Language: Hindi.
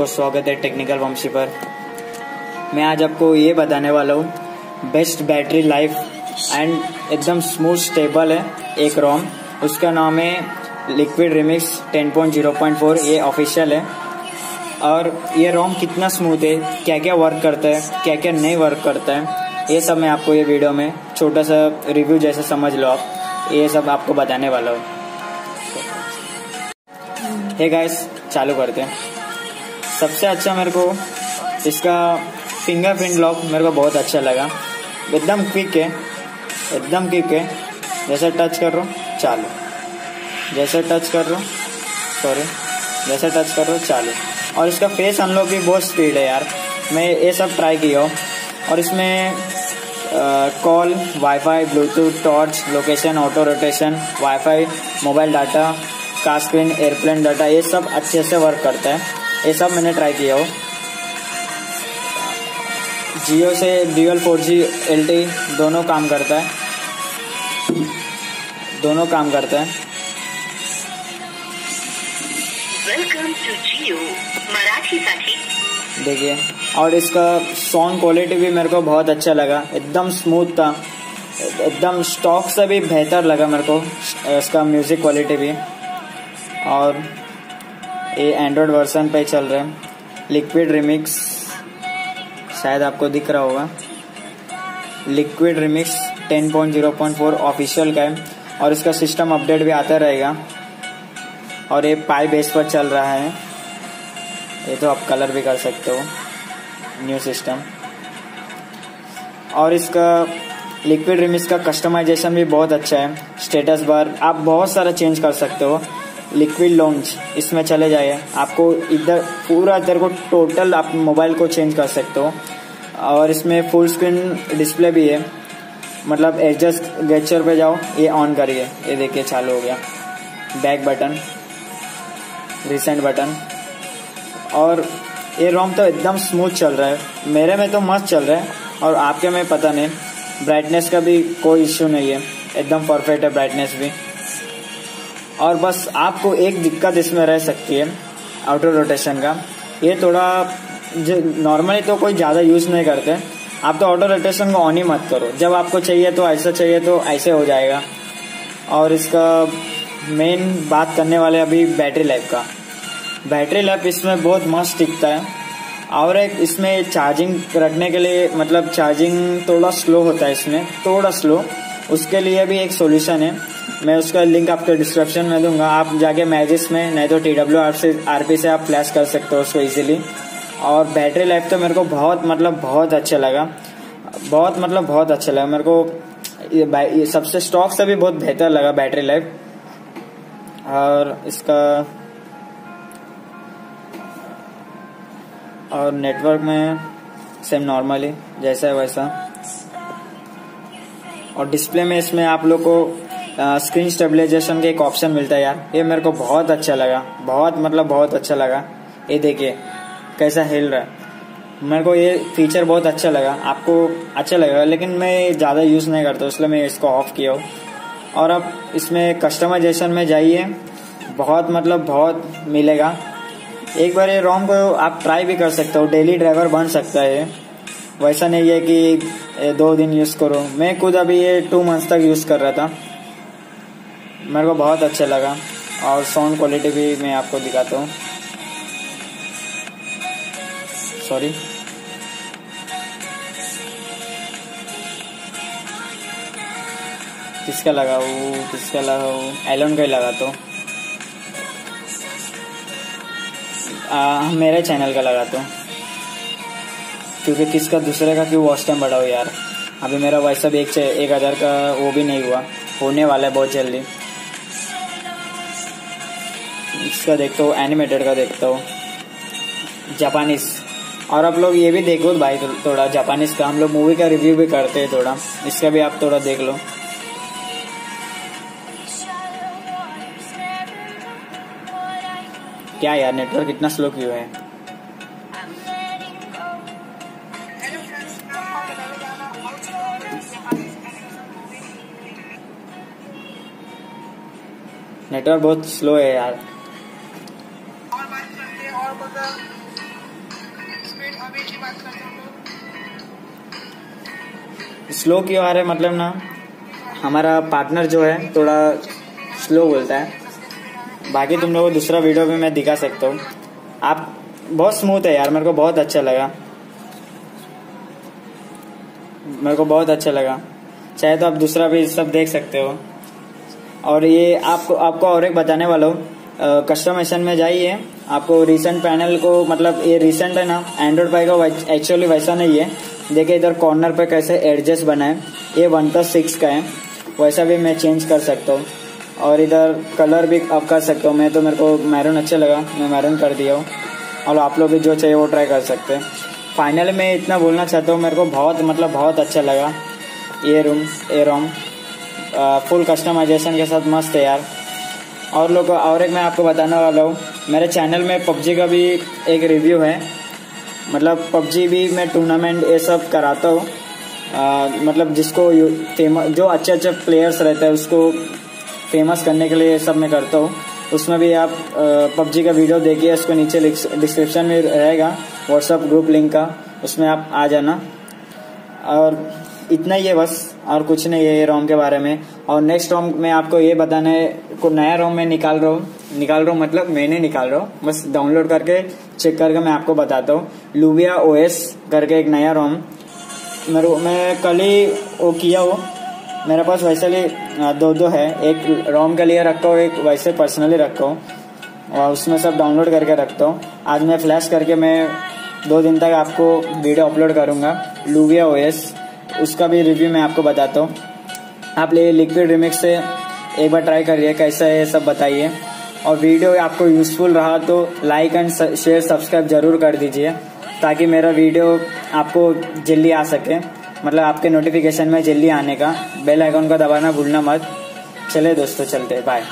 आपको स्वागत है टेक्निकल वंशी पर। मैं आज आपको ये बताने वाला हूँ बेस्ट बैटरी लाइफ एंड एकदम स्मूथ स्टेबल है, एक रोम उसका नाम है लिक्विड रिमिक्स 10.0.4 ये ऑफिशियल है। और ये रोम कितना स्मूथ है क्या क्या वर्क करता है क्या क्या नहीं वर्क करता है, ये सब मैं आपको ये वीडियो में छोटा सा रिव्यू जैसे समझ लो आप। ये सब आपको बताने वाला हूँ। हे गाइस चालू करते हैं। सबसे अच्छा मेरे को इसका फिंगरप्रिंट लॉक मेरे को बहुत अच्छा लगा। एकदम क्विक है, एकदम क्विक है। जैसे टच कर रहा हूँ, चालू। जैसे टच कर रहा हूँ सॉरी जैसे टच कर रहा हूँ, चालू। और इसका फेस अनलॉक भी बहुत स्पीड है यार। मैं ये सब ट्राई किया हूँ। और इसमें call wifi bluetooth torch location auto rotation wifi mobile data car screen airplane data ये सब अच्छे से वर्क करता है। ये सब मैंने ट्राई किया हो। जियो से dual four G L T दोनों काम करता है। दोनों काम करता है। देखिए और इसका साउंड क्वालिटी भी मेरे को बहुत अच्छा लगा। एकदम स्मूथ था। एकदम स्टॉक से भी बेहतर लगा मेरे को इसका म्यूज़िक क्वालिटी भी। और ये एंड्रॉयड वर्जन पे चल रहा है। लिक्विड रिमिक्स शायद आपको दिख रहा होगा। लिक्विड रिमिक्स 10.0.4 ऑफिशियल का है और इसका सिस्टम अपडेट भी आता रहेगा। और ये पाई बेस पर चल रहा है। ये तो आप कलर भी कर सकते हो। न्यू सिस्टम और इसका लिक्विड रिमिक्स का कस्टमाइजेशन भी बहुत अच्छा है। स्टेटस बार आप बहुत सारा चेंज कर सकते हो। लिक्विड लॉन्च, इसमें चले जाइए। आपको इधर, पूरा इधर को टोटल आप मोबाइल को चेंज कर सकते हो। और इसमें फुल स्क्रीन डिस्प्ले भी है। मतलब एडजस्ट गेचर पे जाओ, ये ऑन करिए। ये देखिए, चालू हो गया। बैक बटन रिसेंट बटन और ये रोम तो एकदम स्मूथ चल रहा है। मेरे में तो मस्त चल रहा है, और आपके में पता नहीं। ब्राइटनेस का भी कोई इश्यू नहीं है। एकदम परफेक्ट है ब्राइटनेस भी। और बस आपको एक दिक्कत इसमें रह सकती है आउटर रोटेशन का। ये थोड़ा जो नॉर्मली तो कोई ज़्यादा यूज़ नहीं करते। आप तो ऑटो रोटेशन को ऑन ही मत करो। जब आपको चाहिए तो ऐसा चाहिए तो ऐसे हो जाएगा। और इसका मेन बात करने वाले अभी बैटरी लाइफ का। बैटरी लाइफ इसमें बहुत मस्त टिकता है। और एक इसमें चार्जिंग रखने के लिए मतलब चार्जिंग थोड़ा स्लो होता है इसमें, थोड़ा स्लो उसके लिए भी एक सोल्यूशन है। मैं उसका लिंक आपके डिस्क्रिप्शन में दूँगा। आप जाके मैजिस में नहीं तो टी डब्ल्यू आर से आर पी से आप फ्लैश कर सकते हो उसको इजीली और बैटरी लाइफ तो मेरे को बहुत मतलब बहुत अच्छा लगा। बहुत मतलब बहुत अच्छा लगा। मेरे को ये, ये सबसे स्टॉक से भी बहुत बेहतर लगा बैटरी लाइफ और इसका और नेटवर्क में सेम नॉर्मली जैसा है वैसा। और डिस्प्ले में इसमें आप लोग को स्क्रीन स्टेबलाइजेशन का एक ऑप्शन मिलता है यार। ये मेरे को बहुत अच्छा लगा। बहुत मतलब बहुत अच्छा लगा। ये देखिए, कैसा हिल रहा है। मेरे को ये फीचर बहुत अच्छा लगा। आपको अच्छा लगेगा, लेकिन मैं ज़्यादा यूज़ नहीं करता, इसलिए मैं इसको ऑफ़ किया हूँ। और अब इसमें कस्टमाइजेशन में जाइए। बहुत मतलब बहुत मिलेगा। एक बार ये रोम को आप ट्राई भी कर सकते हो। डेली ड्राइवर बन सकता है वैसा नहीं है कि दो दिन यूज़ करो। मैं खुद अभी ये टू मंथ्स तक यूज़ कर रहा था। मेरे को बहुत अच्छा लगा और साउंड क्वालिटी भी मैं आपको दिखाता हूँ। सॉरी किसका लगा वो? किसका लगा वो? एलोन का ही लगा तो। मेरे चैनल का लगा तो। क्योंकि किसका दूसरे का क्यों वॉच टाइम बढ़ाओ यार? अभी मेरा वैसा भी एक एक हज़ार का वो भी नहीं हुआ। होने वाला है बहुत जल्दी। इसका देखता हूँ एनिमेटेड का देखता हूँ। जापानीज और आप लोग ये भी देखो भाई थोड़ा जापानीज का। हम लोग मूवी का रिव्यू भी करते हैं थोड़ा। इसका भी आप थोड़ा देख लो। क्या यार नेटवर्क इतना स्लो क्यों है? नेटवर्क बहुत स्लो है यार। स्लो क्यों आ रहा है मतलब ना हमारा पार्टनर जो है थोड़ा स्लो बोलता है। बाकी तुम लोगों को दूसरा वीडियो भी मैं दिखा सकता हूँ। आप बहुत स्मूथ है यार मेरे को बहुत अच्छा लगा। मेरे को बहुत अच्छा लगा। चाहे तो आप दूसरा भी सब देख सकते हो। और ये आपको आपको और एक बताने वाला हूँ कस्टमाइजेशन में जाइए। आपको रिसेंट पैनल को मतलब ये रिसेंट है ना एंड्रॉइड पाई का एक्चुअली वैसा नहीं है। देखिए इधर कॉर्नर पे कैसे एडजस्ट बना है ये वन प्लस सिक्स का है। वैसा भी मैं चेंज कर सकता हूँ। और इधर कलर भी आप कर सकते हो। मैं तो मेरे को मैरून अच्छा लगा। मैं मैरून कर दिया हूँ। और आप लोग भी जो चाहिए वो ट्राई कर सकते हैं। फाइनल में इतना बोलना चाहता हूँ, मेरे को बहुत मतलब बहुत अच्छा लगा। ये ROM a ROM full customization के साथ मस्त है यार। और लोग, और एक मैं आपको बताने वाला हूँ, मेरे चैनल में पबजी का भी एक रिव्यू है। मतलब पबजी भी मैं टूर्नामेंट ये सब कराता हूँ। मतलब जिसको जो अच्छे अच्छे प्लेयर्स रहते हैं, उसको फ़ेमस करने के लिए सब मैं करता हूँ। उसमें भी आप पबजी का वीडियो देखिए उसको नीचे डिस्क्रिप्शन में रहेगा व्हाट्सअप ग्रुप लिंक का, उसमें आप आ जाना। और इतना ही है बस, और कुछ नहीं है ये रोम के बारे में। और नेक्स्ट रोम में आपको ये बताने को, नया रोम मैं निकाल रहा हूँ। निकाल रहा हूँ मतलब मैंने निकाल रहा हूँ। बस डाउनलोड करके चेक करके मैं आपको बताता हूँ। लूबिया ओएस करके एक नया रोम मेरे मैं कल ही वो किया हो मेरे पास वैसे भी दो दो है। एक रोम के लिए रखता हूँ, एक वैसे पर्सनली रखता हूँ। और उसमें सब डाउनलोड करके रखता हूँ। आज मैं फ्लैश करके मैं दो दिन तक आपको वीडियो अपलोड करूँगा। लूविया ओएस उसका भी रिव्यू मैं आपको बताता हूँ। आप ले लिक्विड रिमिक्स से एक बार ट्राई करिए, कैसा है सब बताइए। और वीडियो आपको यूजफुल रहा तो लाइक एंड शेयर सब्सक्राइब ज़रूर कर दीजिए, ताकि मेरा वीडियो आपको जल्दी आ सके। मतलब आपके नोटिफिकेशन में जल्दी आने का। बेल आइकॉन का दबाना भूलना मत। चले दोस्तों, चलते बाय